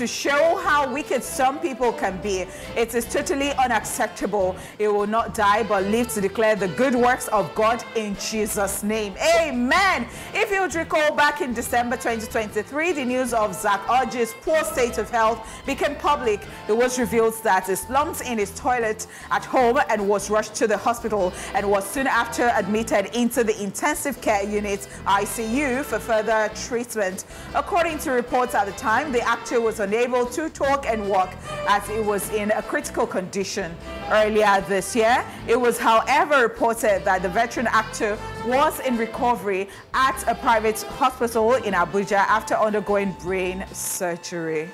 to show how wicked some people can be. It is totally unacceptable. It will not die but live to declare the good works of God in Jesus' name. Amen. If you would recall back in December 2023, the news of Zack Orji's poor state of health became public. It was revealed that he slumped in his toilet at home and was rushed to the hospital and was soon after admitted into the intensive care unit ICU for further treatment. According to reports at the time, the actor was unable to talk and walk as he was in a critical condition. Earlier this year, it was however reported that the veteran actor was in recovery at a private hospital in Abuja after undergoing brain surgery.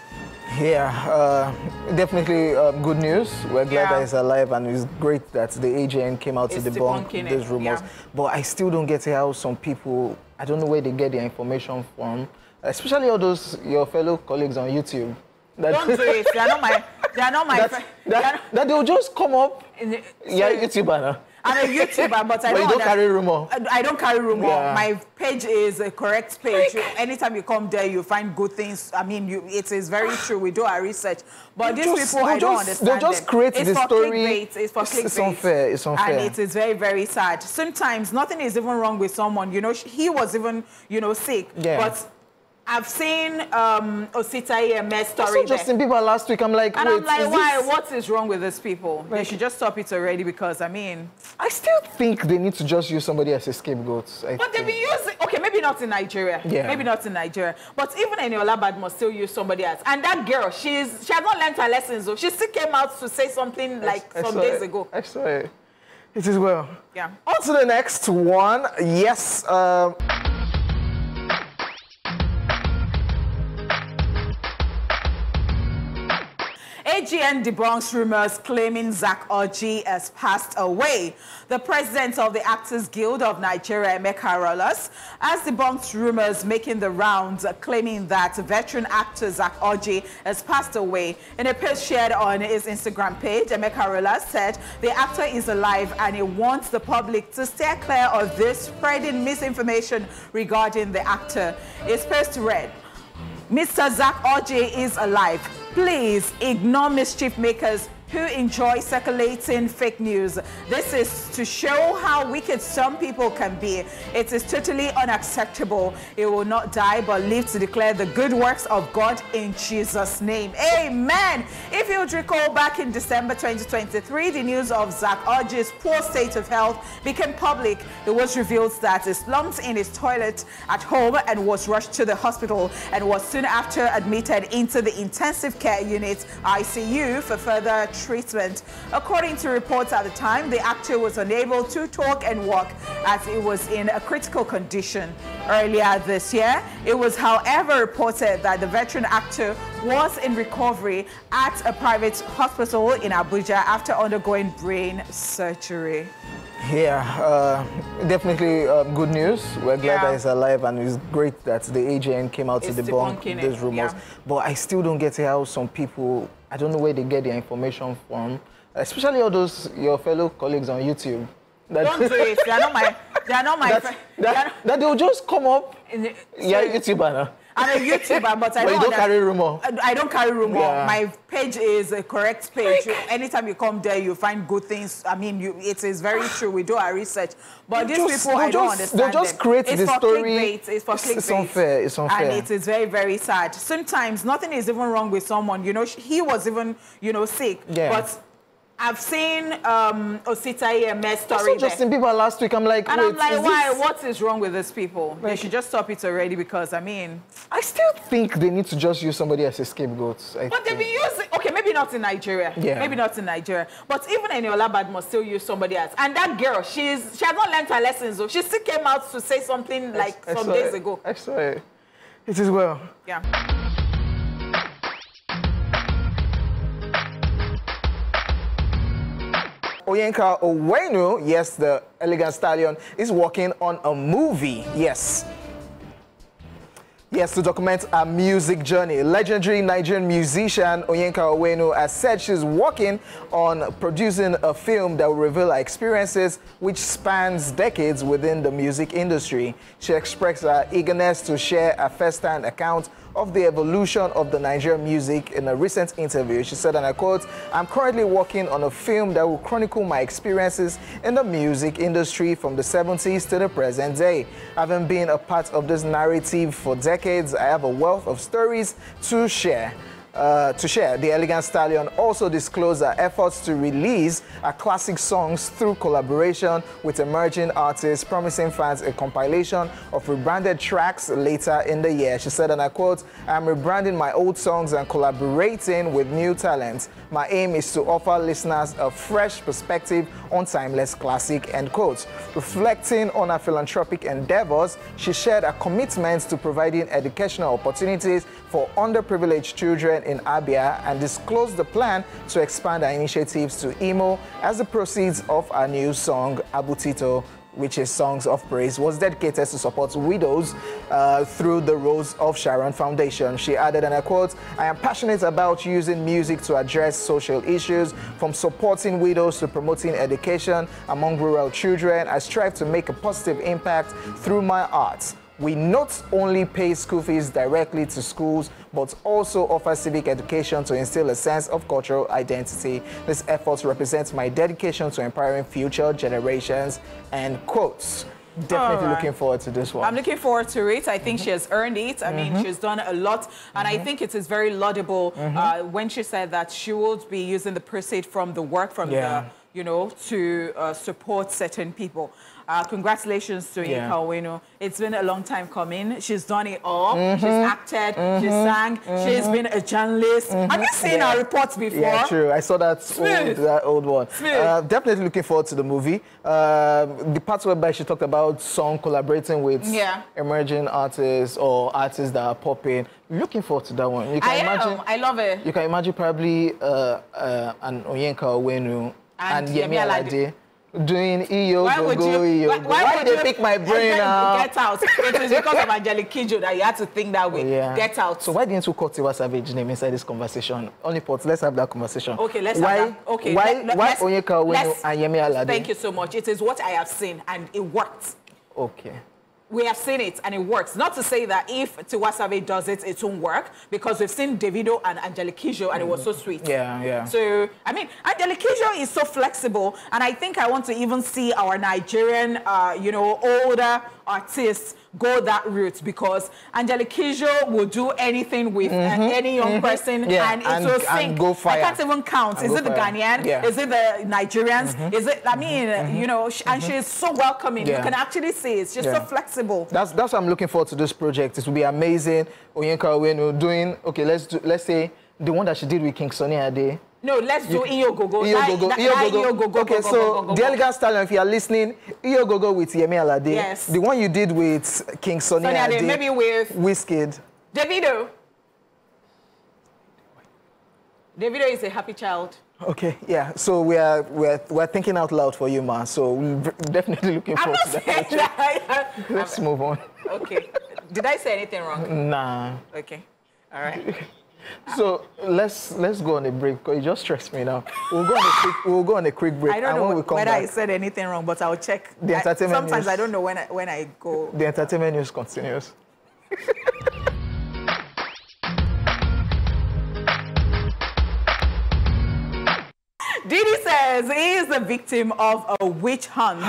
Yeah, uh, definitely uh, good news. We're glad Yeah. that he's alive, and it's great that the AGN came out It's to debunk these rumors. yeah. But I still don't get how some people, I don't know where they get their information from, especially all those your fellow colleagues on YouTube. That, Don't do it. They are not my. They are not my. that, friend. They that, that they'll just come up. in the- Yeah, YouTuber now. I'm a YouTuber, but I But don't, you don't carry rumor. I- don't carry rumor. Yeah. My page is a correct page. Anytime you come there, you find good things. I mean, you, it is very true. We do our research, but these Just- people, I they'll don't just- understand. they'll just them. create it's the for story. Clickbait. It's for clickbait. it's unfair. It's unfair. And it is very, very sad. Sometimes nothing is even wrong with someone. You know, he was even, you know, sick. Yeah. But I've seen um, Osita Iheme's I story saw there. Justin Bieber last week. I'm like, And wait, I'm like, why? this- What is wrong with these people? They should just stop it already because, I mean, I still think they need to just use somebody as a scapegoat. I But they've been using, okay, maybe not in Nigeria. Yeah. Maybe not in Nigeria. But even Eniola Badmus still use somebody else. And that girl, she's she has not learned her lessons. Though. She still came out to say something like I some days it. ago. I saw it. It is well. Yeah. On to the next one. Yes. Um, AGN debunks rumors claiming Zack Orji has passed away. The president of the Actors Guild of Nigeria, Emeka Rollas, has debunked rumors making the rounds claiming that veteran actor Zack Orji has passed away. In a post shared on his Instagram page, Emeka Rollas said the actor is alive and he wants the public to steer clear of this spreading misinformation regarding the actor. His post read, Mr. Zack Orji is alive. Please ignore mischief makers who enjoy circulating fake news. This is to show how wicked some people can be. It is totally unacceptable. It will not die but live to declare the good works of God in Jesus' name. Amen. If you would recall back in December 2023, the news of Zack Orji's poor state of health became public. It was revealed that he slumped in his toilet at home and was rushed to the hospital and was soon after admitted into the intensive care unit ICU for further treatment. According to reports at the time, the actor was unable to talk and walk as he was in a critical condition. Earlier this year, it was however reported that the veteran actor was in recovery at a private hospital in Abuja after undergoing brain surgery. yeah, uh, definitely uh, good news. We're glad Yeah. that he's alive, and it's great that the AGN came out It's to debunk these rumors. yeah. But I still don't get how some people, I don't know where they get their information from, especially all those your fellow colleagues on YouTube. That, Don't do it. They are not my. They are not my. that. They that, that they'll just come up. Yeah, YouTuber now. I'm a YouTuber, but I But don't, don't carry rumor. I, I don't carry rumor. Yeah. My page is a correct page. Anytime you come there, you find good things. I mean, you, it is very true. We do our research. But these just- people, I they'll don't just- understand. they'll just create it's the for story. Clickbait. It's for It's- clickbait. it's unfair. It's unfair. And it is very, very sad. Sometimes nothing is even wrong with someone. You know, he was even, you know, sick. Yeah. But I've seen um, Osita EMS I story saw there. Justin Bieber last week. I'm like, And wait, I'm like, why? this- What is wrong with these people? They Like- should just stop it already because, I mean, I still think they need to just use somebody as a scapegoat. I But they've been using, okay, maybe not in Nigeria. Yeah. Maybe not in Nigeria. But even Eniola Bad must still use somebody else. And that girl, she's she has not learned her lessons. Though. She still came out to say something like I some saw days it. ago. I saw it. It is well. Yeah. Onyeka Onwenu, yes, the elegant stallion, is working on a movie. Yes. Yes, to document a music journey. Legendary Nigerian musician Onyeka Onwenu has said she's working on producing a film that will reveal her experiences, which spans decades within the music industry. She expressed her eagerness to share a first-hand account of the evolution of the Nigerian music in a recent interview. She said, and I quote, I'm currently working on a film that will chronicle my experiences in the music industry from the 70s to the present day. Having been a part of this narrative for decades, I have a wealth of stories to share. Uh, to share. The Elegant Stallion also disclosed her efforts to release her classic songs through collaboration with emerging artists, promising fans a compilation of rebranded tracks later in the year. She said, and I quote, I'm rebranding my old songs and collaborating with new talents. My aim is to offer listeners a fresh perspective on timeless classic, end quote. Reflecting on her philanthropic endeavors, she shared a commitment to providing educational opportunities for underprivileged children in Abia and disclosed the plan to expand our initiatives to Imo as the proceeds of our new song, Abutito, which is Songs of Praise, was dedicated to support widows uh, through the Rose of Sharon Foundation. She added, and I quote, I am passionate about using music to address social issues, from supporting widows to promoting education among rural children. I strive to make a positive impact through my art we not only pay school fees directly to schools, but also offer civic education to instill a sense of cultural identity. This effort represents my dedication to empowering future generations and quotes. Definitely right. looking forward to this one. I'm looking forward to it. I think mm -hmm. she has earned it. I mm -hmm. mean, mm-hmm. she's done a lot. And mm -hmm. I mm-hmm. think it is very laudable mm-hmm. uh, when she said that she would be using the proceeds from the work from yeah. the, you know, to uh, support certain people. Uh, congratulations to yeah. Ika Onwenu. It's been a long time coming. She's done it all. Mm -hmm. She's acted, mm -hmm. she sang, mm -hmm. she's been a journalist. Have you mm-hmm. seen yeah. her reports before? Yeah, true. I saw that old, that old one. Uh, definitely looking forward to the movie. Uh, the part whereby she talked about song collaborating with yeah. emerging artists or artists that are popping. Looking forward to that one. You can I imagine. Am. I love it. You can imagine probably uh, uh, an Onyeka Onwenu and, and Yemi Alade doing iyo why go go iyo why, why, why would they pick my brain now get out? It is because of Angelique Kidjo that you had to think that way. Yeah. get out. So why didn't you cut Tiwa Savage name inside this conversation? Only put let's have that conversation. Okay let's why, have that. Okay why let, why Onyeka Owenu and Yemi Alade? thank you so much. It is what I have seen and it worked. Okay we have seen it and it works. Not to say that if Tiwa does it, it won't work because we've seen Davido and Angelique and mm. it was so sweet. Yeah, yeah. So, I mean, Angelique is so flexible and I think I want to even see our Nigerian, uh, you know, older artists go that route because Angelique Kidjo will do anything with mm -hmm, any young mm -hmm. person yeah, and it and, will sing. go fire. I can't even count. And is it the Ghanaian? Yeah. Is it the Nigerians? Mm -hmm. Is it, I mean, mm-hmm. you know, and she is so welcoming. Yeah. You can actually see it. She's so flexible. That's that's what I'm looking forward to this project. It will be amazing. Onyeka Onwenu doing, okay, let's do, let's say the one that she did with King Sunny Ade. No, let's do Iyo Gogo. Iyo Gogo. Iyo Okay, so Elegant Stallion, if you are listening, Iyo Gogo with Yemi Alade. Yes. The one you did with King Sonny, Ade. Maybe with... Whisked. Davido. Davido is a happy child. Okay, yeah. So we are we're we're thinking out loud for you, ma. So we're definitely looking forward to that. that. Let's move on. Okay. Did I say anything wrong? Nah. Okay. All right. So let's let's go on a break because you just stressed me now. We'll go on a quick we'll go on a quick break. I don't know whether back, I said anything wrong, but I'll check. The entertainment I, sometimes news, I don't know when I when I go. The entertainment news continues. Diddy says he is the victim of a witch hunt.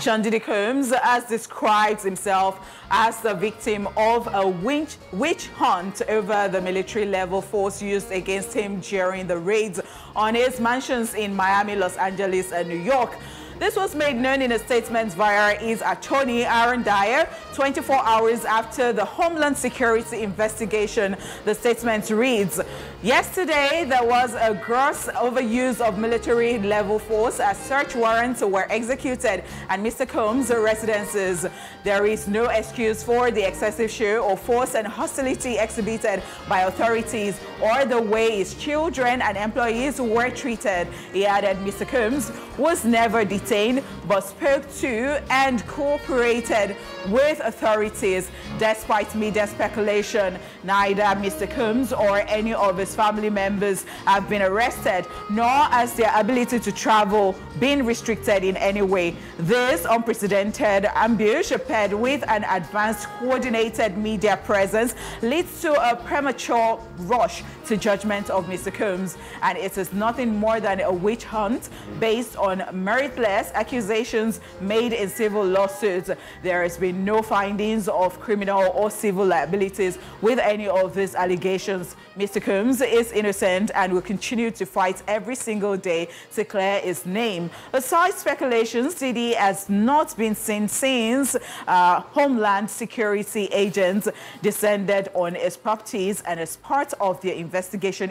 Sean Diddy Combs has described himself as the victim of a witch, witch hunt over the military level force used against him during the raids on his mansions in Miami, Los Angeles, and New York. This was made known in a statement via his attorney, Aaron Dyer, 24 hours after the Homeland Security investigation. The statement reads, Yesterday, there was a gross overuse of military level force as search warrants were executed at Mr. Combs' residences. There is no excuse for the excessive show of force and hostility exhibited by authorities or the way children and employees were treated. He added Mr. Combs was never detained but spoke to and cooperated with authorities. Despite media speculation, neither Mr. Combs or any of his his family members have been arrested, nor has their ability to travel been restricted in any way. This unprecedented ambush paired with an advanced coordinated media presence leads to a premature rush to judgment of Mr. Combs, and it is nothing more than a witch hunt based on meritless accusations made in civil lawsuits. There has been no findings of criminal or civil liabilities with any of these allegations. Mr. Combs is innocent and will continue to fight every single day to clear his name. Aside speculations, Diddy has not been seen since uh, Homeland Security agents descended on his properties and as part of their investigation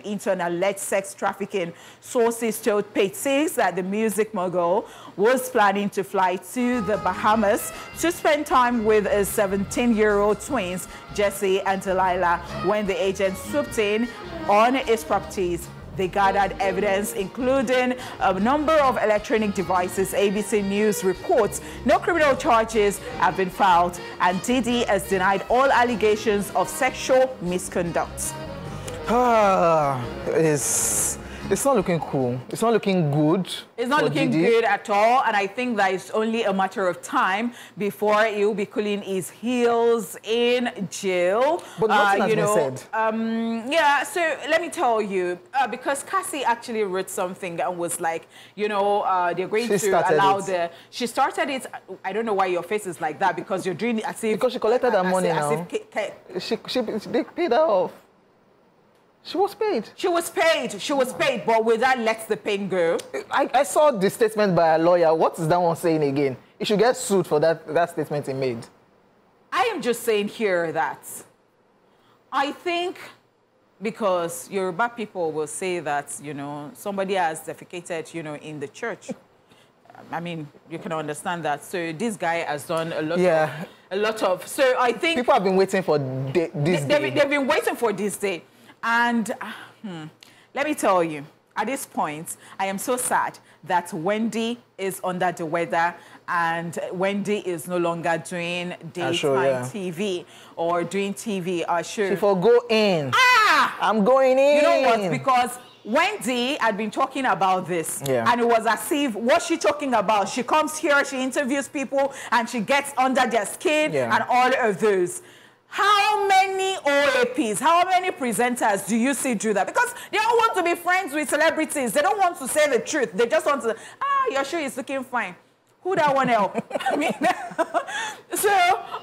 into an alleged sex trafficking. Sources told Page Six that the music mogul was planning to fly to the Bahamas to spend time with his 17-year-old twins, Jesse and Delilah, when the agents swooped in on his properties. They gathered evidence, including a number of electronic devices. ABC News reports no criminal charges have been filed, and Diddy has denied all allegations of sexual misconduct. Ah, it's it's not looking cool. It's not looking good. It's not looking good at all, and I think that it's only a matter of time before he'll be cooling his heels in jail. But nothing Uh, has you been know, said. Um, yeah, so let me tell you, uh, because Cassie actually wrote something and was like, you know, uh, they're going She to allow it. the. She started it. I don't know why your face is like that because you're doing it as if Because she collected her money if- as now. if K- K- She, she, they paid her off. She was paid. she was paid. She was paid, but with that, let the pain go. I, I saw the statement by a lawyer. What is that one saying again? He should get sued for that, that statement he made. I am just saying here that I think because Yoruba people will say that, you know, somebody has defecated, you know, in the church. I mean, you can understand that. So this guy has done a lot Yeah. of, a lot of, so I think People have been waiting for this they, day. have they've been waiting for this day. And uh, hmm, let me tell you, at this point, I am so sad that Wendy is under the weather and Wendy is no longer doing daytime show, yeah. TV or doing TV uh, show. If I go in, ah! I'm going in. You know what? Because Wendy had been talking about this, Yeah. and it was as if what's she talking about? She comes here, she interviews people, and she gets under their skin, Yeah. and all of those. How many OAPs, how many presenters do you see do that? Because they don't want to be friends with celebrities. They don't want to say the truth. They just want to, ah, your show is looking fine. Who that one help? I mean, so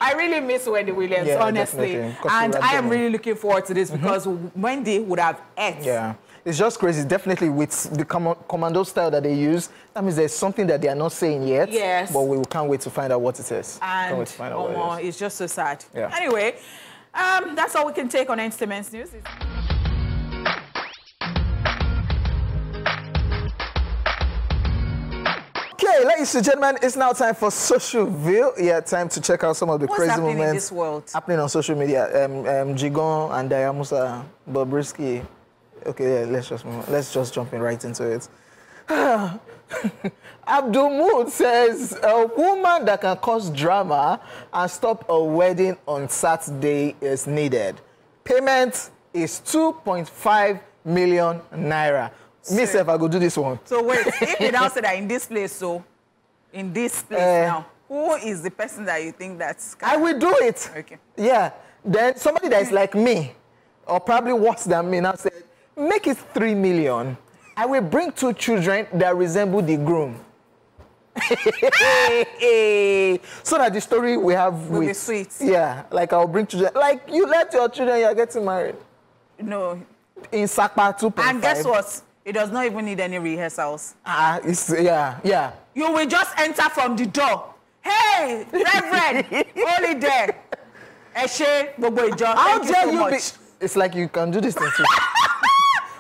I really miss Wendy Williams, Yeah, honestly. definitely. 'Cause she And I am really looking forward to this because Wendy would have ate. Yeah. It's just crazy. Definitely with the com- commando style that they use, that means there's something that they are not saying yet. Yes. But we can't wait to find out what it is. can't wait to find out oh, what it is. it's just so sad. Yeah. Anyway, um, that's all we can take on Entertainment News. Okay, ladies and gentlemen, it's now time for Social View. Yeah, time to check out some of the What's crazy happening in moments this world? happening on social media. Um, um, Jigon and Diamusa Bobrisky. Okay, yeah, let's just move- let's just jump in right into it. Abdul Mood says a woman that can cause drama and stop a wedding on Saturday is needed. Payment is 2.5 million naira. Me, Sir. if I go do this one. So wait, if you now say that in this place, so in this place Eh. now, who is the person that you think that's I will do it. Okay. Yeah. Then somebody that is like me, or probably worse than me, now said, make it three million. I will bring two children that resemble the groom. so that the story we have Will with be sweet. Yeah, like I'll bring children. Like you let your children, you're getting married no? in Sakpa 2.5. And guess what? It does not even need any rehearsals. Ah, it's yeah, yeah. You will just enter from the door. Hey, Reverend, it there. Eshe, gbogbo ìjọ, How thank you so much. be? It's like you can do this thing too.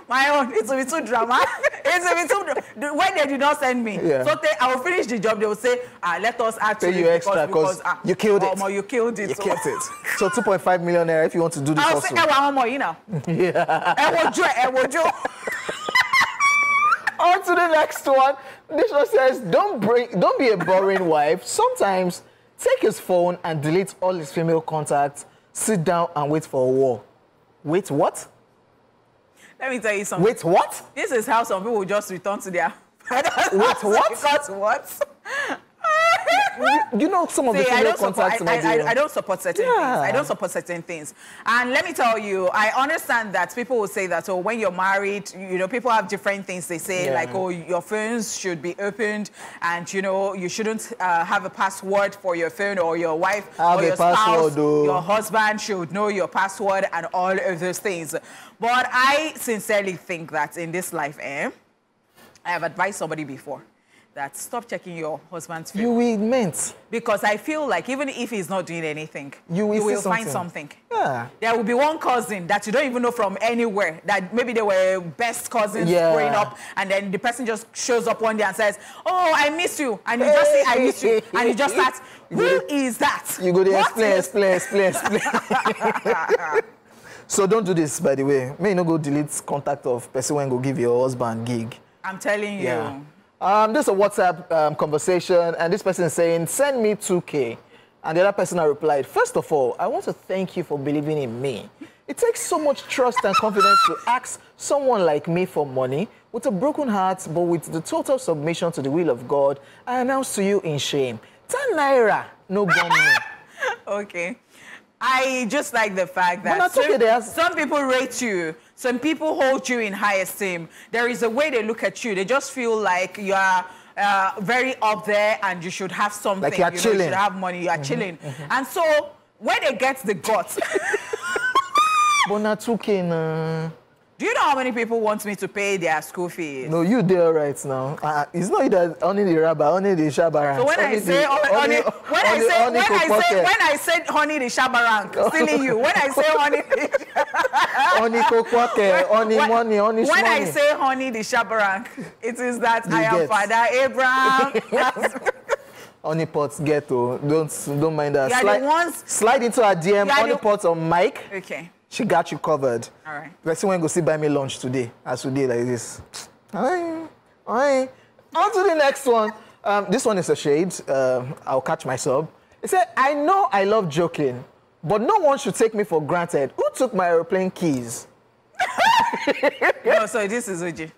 My own, it will be too drama. it will be too When they did not send me, Yeah. so they, I will finish the job. They will say, ah, let us actually Pay you extra because ah, you killed it. Omo, you killed it. You So- killed it. So 2.5 million naira if you want to do this I will also. say, ẹ wà àwọn ọmọ yìí náà. Ẹ wojú ẹ wojú. On to the next one. This one says, "Don't bring, don't be a boring wife. Sometimes take his phone and delete all his female contacts. Sit down and wait for a war. Wait, what? Let me tell you something. Wait, what? This is how some people just return to their Wait, what? Because what? You, know some of the See, I female don't, support, contacts I, I, I, I don't support certain Yeah. things. I don't support certain things. And let me tell you, I understand that people will say that, oh, when you're married, you know, people have different things they say, Yeah. like, oh, your phones should be opened and, you know, you shouldn't uh, have a password for your phone or your wife Have or a your spouse, though. your husband should know your password and all of those things. But I sincerely think that in this life, eh, I have advised somebody before that stop checking your husband's phone you will meant. because I feel like even if he's not doing anything, You will see find something. something. Yeah. There will be one cousin that you don't even know from anywhere that maybe they were best cousins Yeah. growing up, and then the person just shows up one day and says, "Oh, I miss you," and you just say, "I miss you," and you just start, "Who is that?" You go there, explain, explain, explain, explain. so don't do this, by the way. May you no go delete contact of person when go give your husband gig. I'm telling you. Yeah. Um, this is a WhatsApp um, conversation, and this person is saying, send me 2K. And the other person I replied, first of all, I want to thank you for believing in me. It takes so much trust and confidence to ask someone like me for money with a broken heart, but with the total submission to the will of God. I announce to you in shame, 10 naira, no gum. Okay. I just like the fact that But that's okay, some, some people rate you, some people hold you in high esteem. There is a way they look at you. They just feel like you are uh, very up there and you should have something. Like you are know, chilling. you should have money. You are chilling. And so when they get the guts, 2K, nah. Do you know how many people want me to pay their school fees? No, you there right now. Uh, it's not that only the rabba, only the shabara. So when I say hon- honey, when I say when I say when I said honey the shabarank, silly you. When I say honey, Honey kokwake, honey when, money, honey when I money. say honey the shabarank, it is that You I am get. Father Abraham. Honey pots get to don't don't mind that. You are the slide, ones- slide into her DM. Are Honey the- pots on mic. okay, She got you covered. all right. Let's see when go see buy me lunch today. As we did like this. Aye, aye. On to the next one. Um, this one is a shade. Um, I'll catch myself. It said, I know I love joking, but no one should take me for granted. Who took my airplane keys? No, so this is OJ.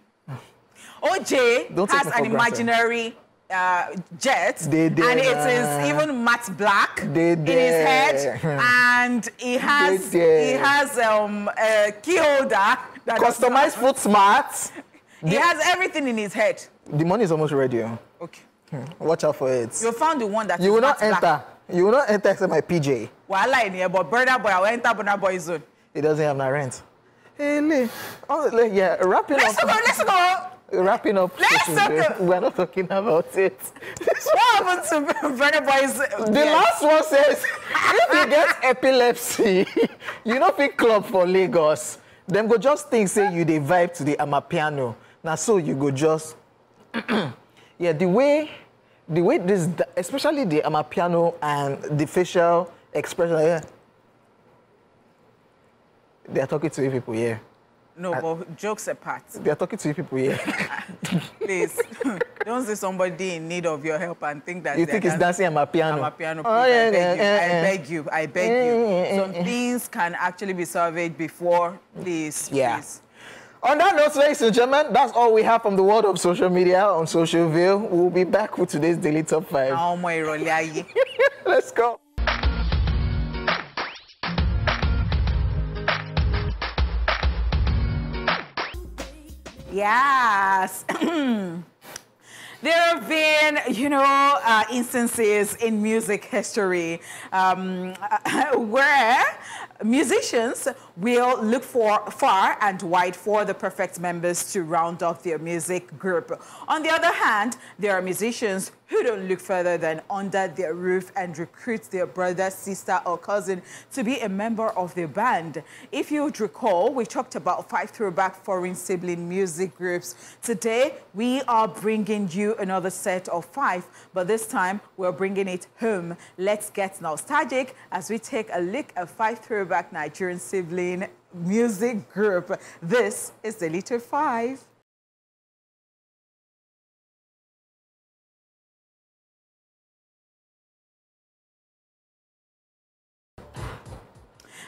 OJ Don't has an imaginary uh, jet, They and there, it is even matte black They in his head, and he has They he has um, a key holder Customized not- foot smart. He has everything in his head. The money is almost ready. oh. Okay, Watch out for it. you found the one that You will not matte black. enter. You will not enter except my PJ. Wahala in here, but brother boy, I will enter Burna Boy zone. It doesn't have no rent. Hey. Oh, yeah, wrapping Let's up. go, let's go. Wrapping up. Let's talk We're not talking about it. What happened to Burna Boy's? The last one says, if you get epilepsy, you know fit club for Lagos. Them go just think say you dey vibe to the amapiano. Now so you go just, yeah. The way, the way this, especially the amapiano and the facial expression. Yeah, they are talking to you people here. No, but jokes apart. They are talking to you people here. Please, don't say somebody in need of your help and think that you think it's dancing amapiano? I'm a piano Oh, yeah, I yeah, beg yeah. I beg you. I beg you. Some things can actually be surveyed before. Please, Yeah. please. On that note, ladies and gentlemen, that's all we have from the world of social media on Social View. We'll be back with today's Daily Top 5. Àwọn ọmọ ìrọ̀lẹ́ ayé. Let's go. Yes. There have been, you know, uh, instances in music history um, where musicians will look for far and wide for the perfect members to round off their music group. On the other hand, there are musicians who don't look further than under their roof and recruit their brother, sister, or cousin to be a member of their band. If you'd recall, we talked about five throwback foreign sibling music groups. Today, we are bringing you another set of five, but this time we're bringing it home. Let's get nostalgic as we take a look at five throwback Nigerian sibling music group. This is the Little Five.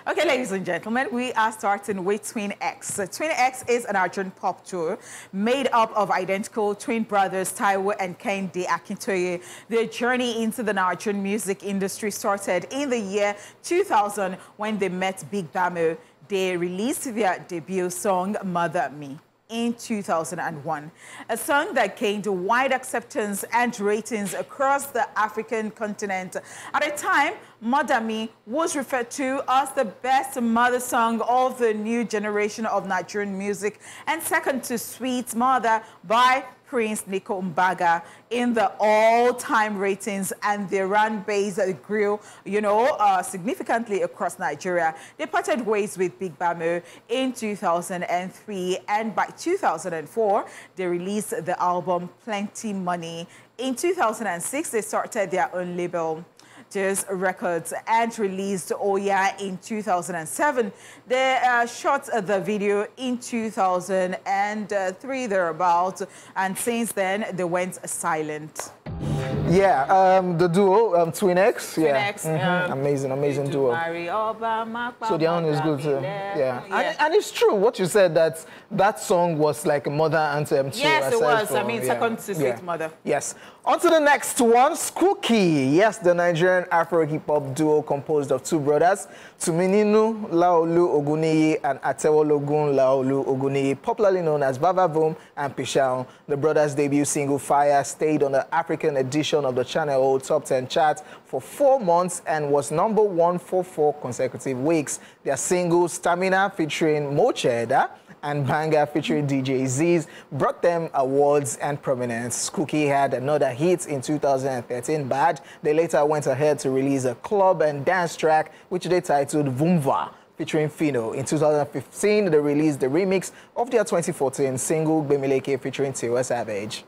Okay, ladies and gentlemen, we are starting with Twin X. Twin X is an Nigerian pop tour made up of identical twin brothers Taiwo and Kehinde Akintoye. Their journey into the Nigerian music industry started in the year 2000 when they met Big Bamo. They released their debut song, Mother Me in 2001, a song that gained wide acceptance and ratings across the African continent. At a time, Mother Me was referred to as the best mother song of the new generation of Nigerian music and second to Sweet Mother by Prince Nico Mbarga in the all-time ratings and their run base grew, you know, uh, significantly across Nigeria. They parted ways with Big Bamo in 2003 and by 2004, they released the album Plenty Money. In 2006, they started their own label. Records and released Oya in 2007. They uh, shot the video in 2003 thereabouts, and since then they went silent. Yeah, um, the duo, um, Twin X. Twin yeah. X, Mhm. yeah. Amazing, amazing duo. So the one is good too. Yeah. And, and it's true what you said that that song was like a mother anthem too. Yes, it was. I mean, second to Sweet Mother. Yes. On to the next one, Skuki. Yes, the Nigerian Afro hip hop duo composed of two brothers, Tumininu Laolu Ogunniyi and Atewologun Laolu Ogunniyi, popularly known as Vava Voom and Pishao. The brothers' debut single Fire stayed on the African edition of the Channel O Top 10 chart for four months and was number one for four consecutive weeks. Their single Stamina featuring Mo'Cheddah and Banga featuring DJ Z's brought them awards and prominence. Skuki had another hit in 2013, but They later went ahead to release a club and dance track, which they titled Vumva featuring Phyno. In 2015, they released the remix of their 2014 single Bemileke featuring Tiwa Savage.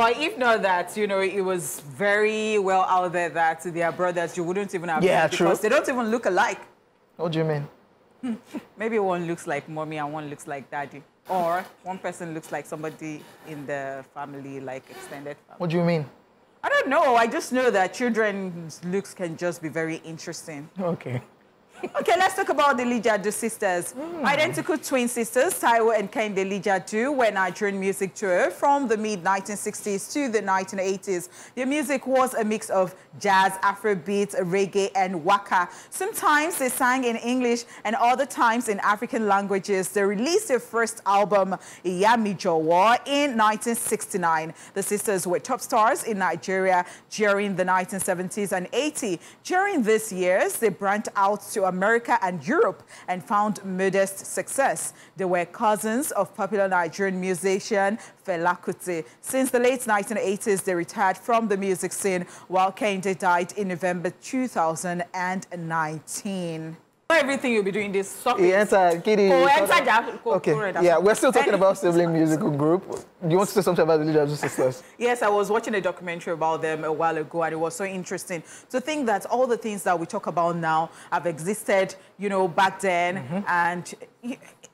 Or if not that, you know, it was very well out there that they are brothers. You wouldn't even have Yeah, true. because they don't even look alike. What do you mean? Maybe one looks like mommy and one looks like daddy. Or one person looks like somebody in the family, like extended family. What do you mean? I don't know. I just know that children's looks can just be very interesting. Okay. Okay, let's talk about the Lijadu sisters. Hmm. Identical twin sisters, Taiwo and Kehinde Lijadu, were Nigerian music tour from the mid-1960s to the 1980s. Their music was a mix of jazz, Afrobeat, reggae, and waka. Sometimes they sang in English and other times in African languages. They released their first album, Iyami Jowo, in 1969. The sisters were top stars in Nigeria during the 1970s and 80s. During these years, they branched out to America and Europe and found modest success. They were cousins of popular Nigerian musician Fela Kuti. Since the late 1980s, they retired from the music scene while Kehinde died in November 2019. Everything you'll be doing this soccer. He entered, Kitty. Oh, you enter thought- Ja- Ko- Okay. Yeah, we're still talking about sibling musical group. Do you want to say something about the Lijadu sisters? Yes, I was watching a documentary about them a while ago, and it was so interesting to think that all the things that we talk about now have existed, you know, back then. Mm-hmm. And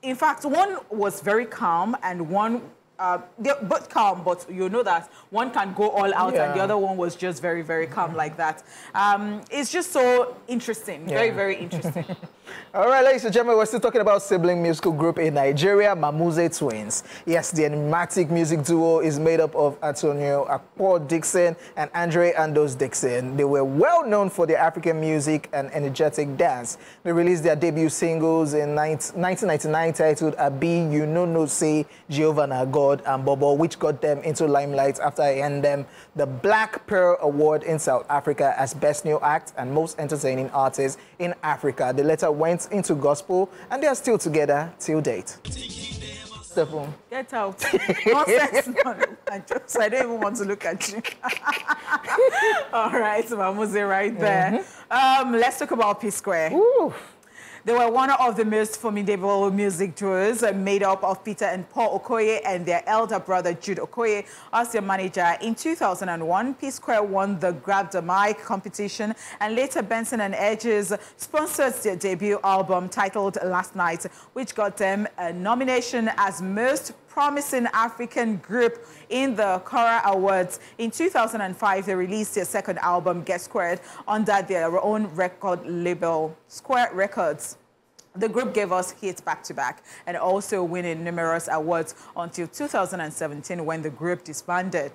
in fact, one was very calm, and one. Uh, they're both calm, but you know that one can go all out, and the other one was just very, very calm like that. Um, it's just so interesting, very, Yeah. very interesting. All right, ladies and gentlemen, we're still talking about sibling musical group in Nigeria, Mamuze Twins. Yes, the enigmatic music duo is made up of Antonio Akpo Dixon and Andre Andos Dixon. They were well known for their African music and energetic dance. They released their debut singles in 1999 titled Abi You Know No Say Jehovah Na And Bobo, which got them into limelight after I earned them the Black Pearl Award in South Africa as Best New Act and Most Entertaining Artist in Africa. The later went into gospel and they are still together till date. Get out. Nonsense. No, I, just, I don't even want to look at you. All right, Mamuze right there. Um, let's talk about P Square. Ooh. They were one of the most formidable music duos uh, made up of Peter and Paul Okoye and their elder brother Jude Okoye as their manager. In 2001, P Square won the Grab the Mic competition and later Benson and Hedges sponsored their debut album titled Last Night, which got them a nomination as most promising African group in the Kora Awards. In 2005, they released their second album, Get Squared, under their own record label, Square Records. The group gave us hits back to back and also winning numerous awards until 2017 when the group disbanded.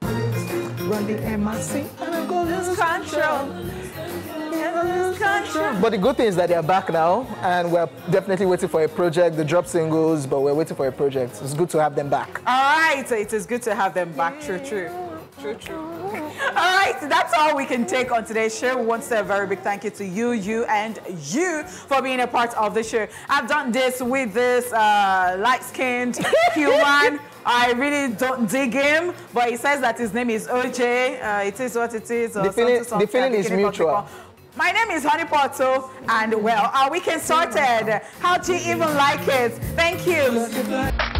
Run the MRC and go lose control. But the good thing is that they're back now, and we're definitely waiting for a project. They drop singles, but we're waiting for a project. It's good to have them back. All right, it is good to have them back. True, true. True, true. All right, that's all we can take on today's show. We want to say a very big thank you to you, you, and you for being a part of the show. I've done this with this uh, light-skinned human. I really don't dig him, but he says that his name is OJ. Uh, it is what it is. The feeling, the feeling is mutual. My name is Honey Porto, and well, our weekend sorted. How'd you even like it? Thank you.